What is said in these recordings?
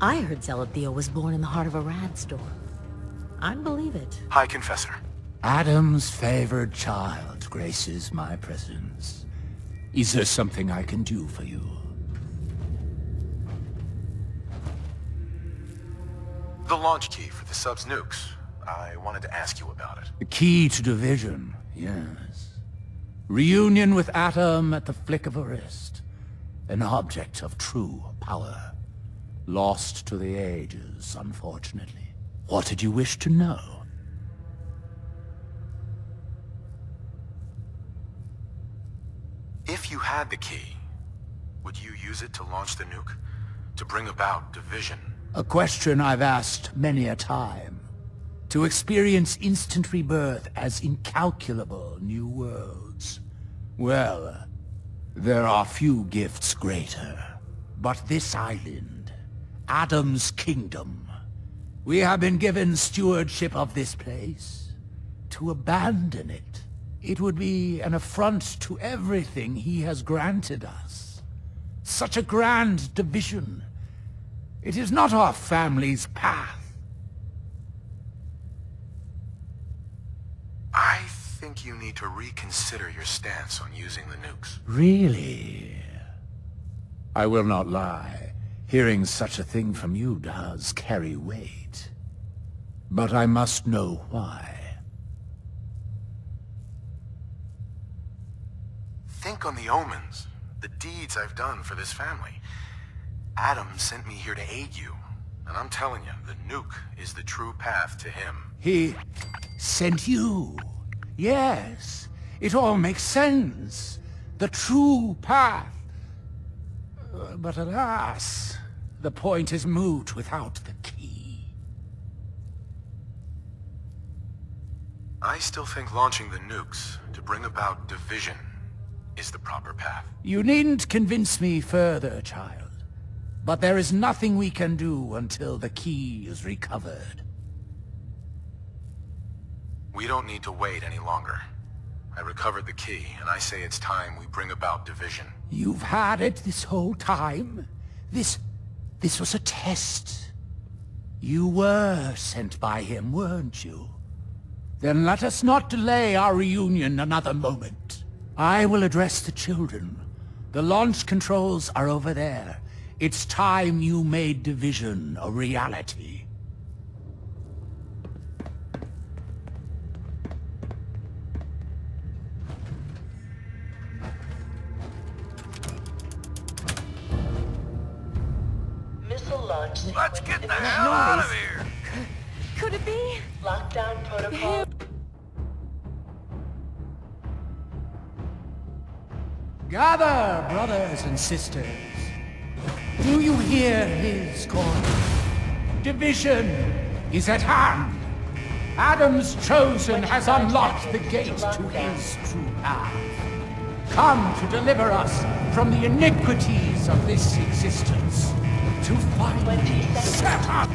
I heard Zealot was born in the heart of a rad storm. I'd believe it. Hi, Confessor. Atom's favored child graces my presence. Is there something I can do for you? The launch key for the sub's nukes. I wanted to ask you about it. The key to division, yes. Reunion with Atom at the flick of a wrist. An object of true power. Lost to the ages, unfortunately. What did you wish to know? If you had the key, would you use it to launch the nuke? To bring about division? A question I've asked many a time. To experience instant rebirth as incalculable new worlds. Well, there are few gifts greater. But this island, Atom's kingdom, we have been given stewardship of this place. To abandon it, it would be an affront to everything he has granted us. Such a grand division. It is not our family's path. I think you need to reconsider your stance on using the nukes. Really? I will not lie. Hearing such a thing from you does carry weight. But I must know why. Think on the omens, the deeds I've done for this family. Atom sent me here to aid you, and I'm telling you, the nuke is the true path to him. He sent you. Yes, it all makes sense. The true path. Uh, But alas, the point is moot without the key. I still think launching the nukes to bring about division is the proper path. You needn't convince me further, child. But there is nothing we can do until the key is recovered. We don't need to wait any longer. I recovered the key, and I say it's time we bring about division. You've had it this whole time? This... this was a test. You were sent by him, weren't you? Then let us not delay our reunion another moment. I will address the children. The launch controls are over there. It's time you made division a reality. Launch Let's get the initiated. hell out of here! Could it be? Lockdown protocol. Gather, brothers and sisters. Do you hear his call? Division is at hand. Atom's chosen has unlocked the gate to his true path. Come to deliver us from the iniquities of this existence. To find 20 seconds. set up.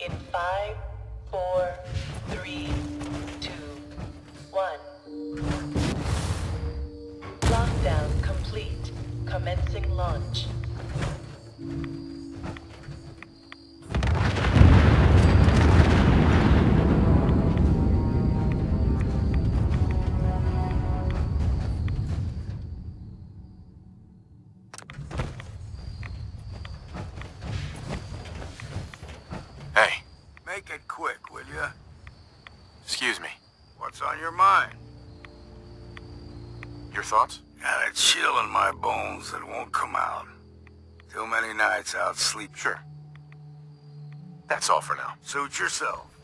In five, four, three, two, one. Lockdown complete. Commencing launch. Thoughts? Got a chill in my bones that won't come out. Too many nights out sleep. Sure. That's all for now. Suit yourself.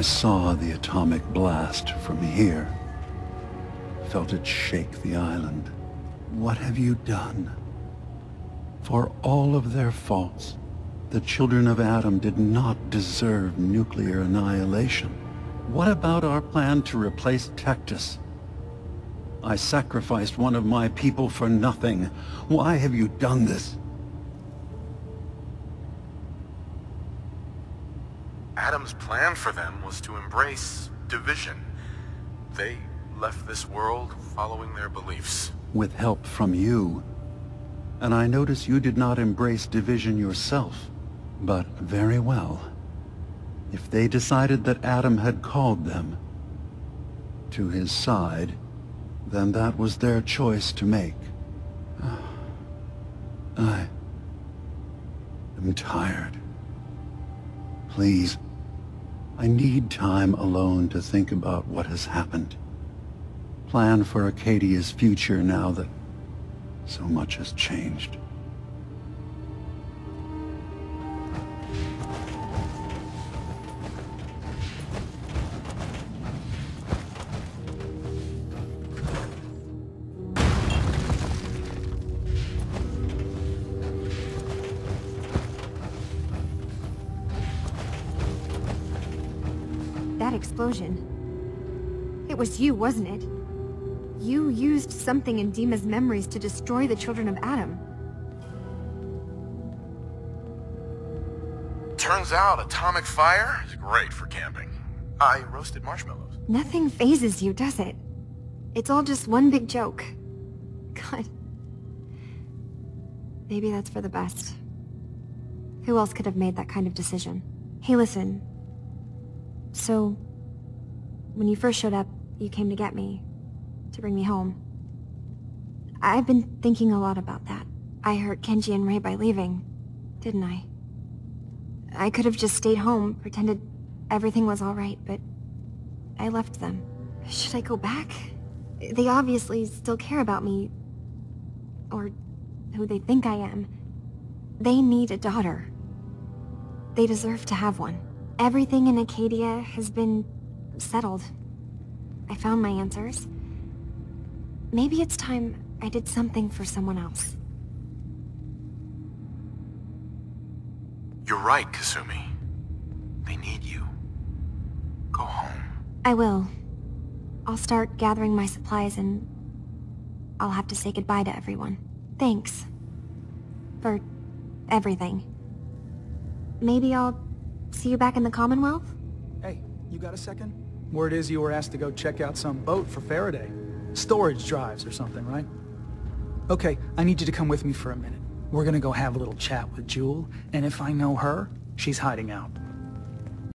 I saw the atomic blast from here. Felt it shake the island. What have you done? For all of their faults, the children of Atom did not deserve nuclear annihilation. What about our plan to replace Tektus? I sacrificed one of my people for nothing. Why have you done this? Atom's plan for them was to embrace division. They left this world following their beliefs. With help from you. And I notice you did not embrace division yourself. But very well. If they decided that Atom had called them to his side, then that was their choice to make. Ah, I am tired. Please, I need time alone to think about what has happened. Plan for Acadia's future now that so much has changed. Explosion. It was you, wasn't it? You used something in Dima's memories to destroy the children of Atom. Turns out atomic fire is great for camping. I roasted marshmallows. Nothing phases you, does it? It's all just one big joke. God. Maybe that's for the best. Who else could have made that kind of decision? Hey, listen. So, when you first showed up, you came to get me. To bring me home. I've been thinking a lot about that. I hurt Kenji and Ray by leaving, didn't I? I could have just stayed home, pretended everything was alright, but I left them. Should I go back? They obviously still care about me. Or who they think I am. They need a daughter. They deserve to have one. Everything in Acadia has been settled. I found my answers. Maybe it's time I did something for someone else. You're right, Kasumi. They need you. Go home. I will. I'll start gathering my supplies and I'll have to say goodbye to everyone. Thanks. For everything. Maybe I'll see you back in the Commonwealth? Hey, you got a second? Word is you were asked to go check out some boat for Faraday. Storage drives or something, right? Okay, I need you to come with me for a minute. We're gonna go have a little chat with Jewel, and if I know her, she's hiding out.